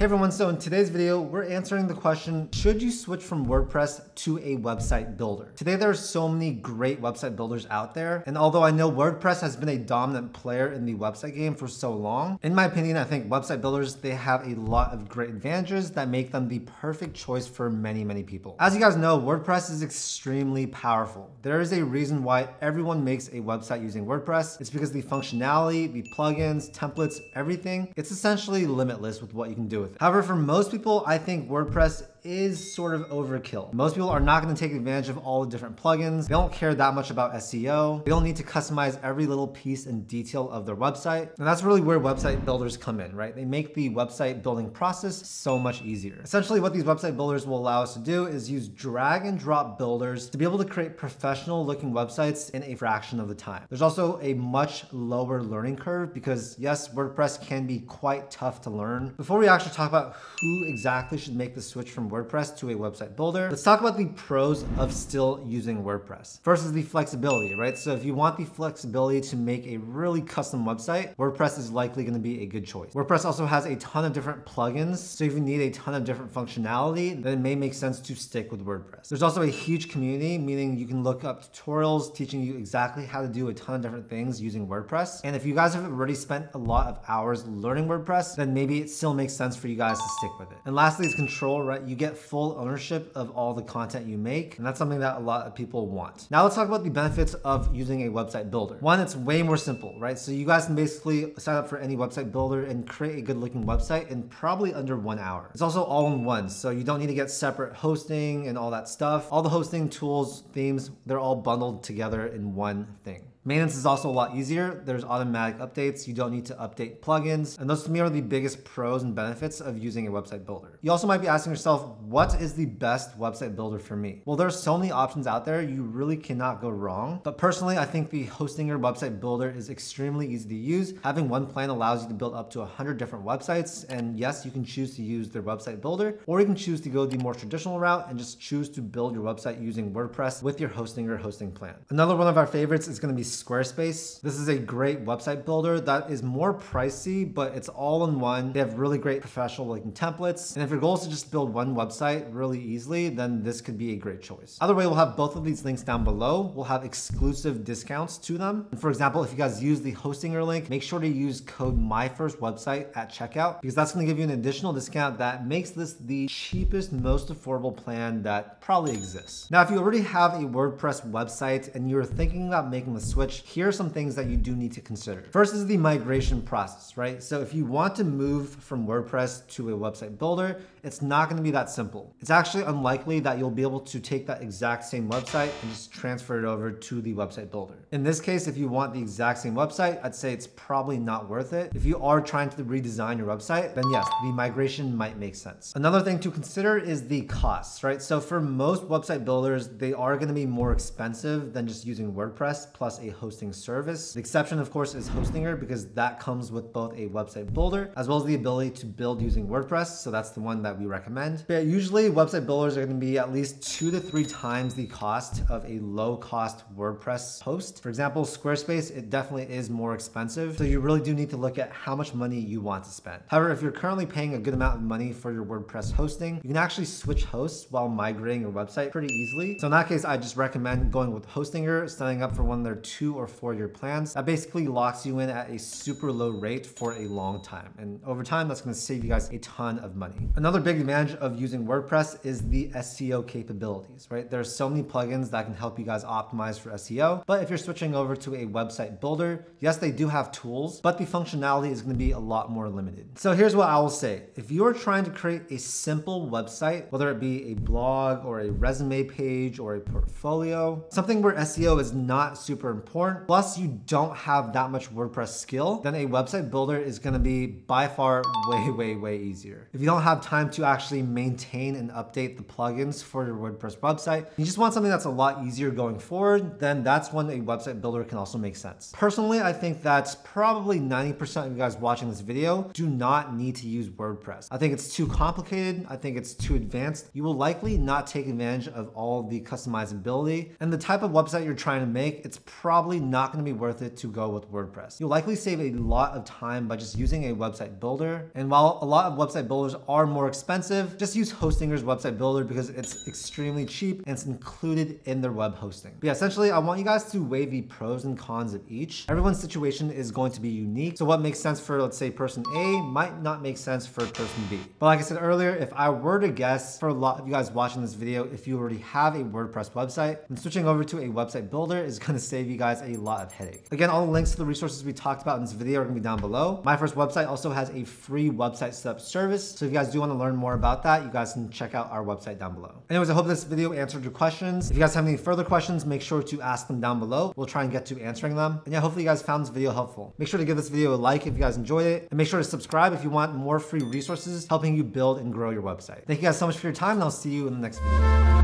Hey everyone, so in today's video, we're answering the question, should you switch from WordPress to a website builder? Today, there are so many great website builders out there. And although I know WordPress has been a dominant player in the website game for so long, in my opinion, I think website builders, they have a lot of great advantages that make them the perfect choice for many, many people. As you guys know, WordPress is extremely powerful. There is a reason why everyone makes a website using WordPress. It's because the functionality, the plugins, templates, everything, it's essentially limitless with what you can do with However, for most people, I think WordPress is sort of overkill. Most people are not gonna take advantage of all the different plugins. They don't care that much about SEO. They don't need to customize every little piece and detail of their website. And that's really where website builders come in, right? They make the website building process so much easier. Essentially what these website builders will allow us to do is use drag and drop builders to be able to create professional looking websites in a fraction of the time. There's also a much lower learning curve because yes, WordPress can be quite tough to learn. Before we actually talk about who exactly should make the switch from WordPress to a website builder, let's talk about the pros of still using WordPress. First is the flexibility, right? So if you want the flexibility to make a really custom website, WordPress is likely gonna be a good choice. WordPress also has a ton of different plugins, so if you need a ton of different functionality, then it may make sense to stick with WordPress. There's also a huge community, meaning you can look up tutorials teaching you exactly how to do a ton of different things using WordPress. And if you guys have already spent a lot of hours learning WordPress, then maybe it still makes sense for you guys to stick with it. And lastly is control, right? You get full ownership of all the content you make. And that's something that a lot of people want. Now let's talk about the benefits of using a website builder. One, it's way more simple, right? So you guys can basically sign up for any website builder and create a good looking website in probably under one hour. It's also all in one. So you don't need to get separate hosting and all that stuff. All the hosting tools, themes, they're all bundled together in one thing. Maintenance is also a lot easier. There's automatic updates. You don't need to update plugins. And those to me are the biggest pros and benefits of using a website builder. You also might be asking yourself, what is the best website builder for me? Well, there's so many options out there. You really cannot go wrong. But personally, I think the Hostinger website builder is extremely easy to use. Having one plan allows you to build up to 100 different websites. And yes, you can choose to use their website builder, or you can choose to go the more traditional route and just choose to build your website using WordPress with your Hostinger hosting plan. Another one of our favorites is gonna be Squarespace. This is a great website builder that is more pricey, but it's all in one. They have really great professional looking templates. And if your goal is to just build one website really easily, then this could be a great choice. Either way, we'll have both of these links down below. We'll have exclusive discounts to them. And for example, if you guys use the Hostinger link, make sure to use code MyFirstWebsite at checkout because that's gonna give you an additional discount that makes this the cheapest, most affordable plan that probably exists. Now, if you already have a WordPress website and you're thinking about making the switch switch, here are some things that you do need to consider. First is the migration process, right? So if you want to move from WordPress to a website builder, it's not gonna be that simple. It's actually unlikely that you'll be able to take that exact same website and just transfer it over to the website builder. In this case, if you want the exact same website, I'd say it's probably not worth it. If you are trying to redesign your website, then yes, the migration might make sense. Another thing to consider is the costs, right? So for most website builders, they are gonna be more expensive than just using WordPress plus a hosting service. The exception, of course, is Hostinger because that comes with both a website builder as well as the ability to build using WordPress. So that's the one that we recommend. But usually website builders are going to be at least two to three times the cost of a low cost WordPress host. For example, Squarespace, it definitely is more expensive. So you really do need to look at how much money you want to spend. However, if you're currently paying a good amount of money for your WordPress hosting, you can actually switch hosts while migrating your website pretty easily. So in that case, I just recommend going with Hostinger, signing up for one of their two or four year plans. That basically locks you in at a super low rate for a long time. And over time, that's gonna save you guys a ton of money. Another big advantage of using WordPress is the SEO capabilities, right? There's so many plugins that can help you guys optimize for SEO. But if you're switching over to a website builder, yes, they do have tools, but the functionality is gonna be a lot more limited. So here's what I will say. If you're trying to create a simple website, whether it be a blog or a resume page or a portfolio, something where SEO is not super important, plus you don't have that much WordPress skill, then a website builder is gonna be by far way, way, way easier. If you don't have time to actually maintain and update the plugins for your WordPress website, you just want something that's a lot easier going forward, then that's when a website builder can also make sense. Personally, I think that's probably 90% of you guys watching this video do not need to use WordPress. I think it's too complicated. I think it's too advanced. You will likely not take advantage of all the customizability and the type of website you're trying to make. It's probably probably not going to be worth it to go with WordPress. You'll likely save a lot of time by just using a website builder. And while a lot of website builders are more expensive, just use Hostinger's website builder because it's extremely cheap and it's included in their web hosting. But yeah, essentially, I want you guys to weigh the pros and cons of each. Everyone's situation is going to be unique. So what makes sense for, let's say, person A might not make sense for person B. But like I said earlier, if I were to guess for a lot of you guys watching this video, if you already have a WordPress website, then switching over to a website builder is going to save you guys a lot of headache. Again, all the links to the resources we talked about in this video are to be down below. My first website also has a free website setup service. So if you guys do want to learn more about that, you guys can check out our website down below. Anyways, I hope this video answered your questions. If you guys have any further questions, make sure to ask them down below. We'll try and get to answering them. And yeah, hopefully you guys found this video helpful. Make sure to give this video a like if you guys enjoyed it. And make sure to subscribe if you want more free resources helping you build and grow your website. Thank you guys so much for your time and I'll see you in the next video.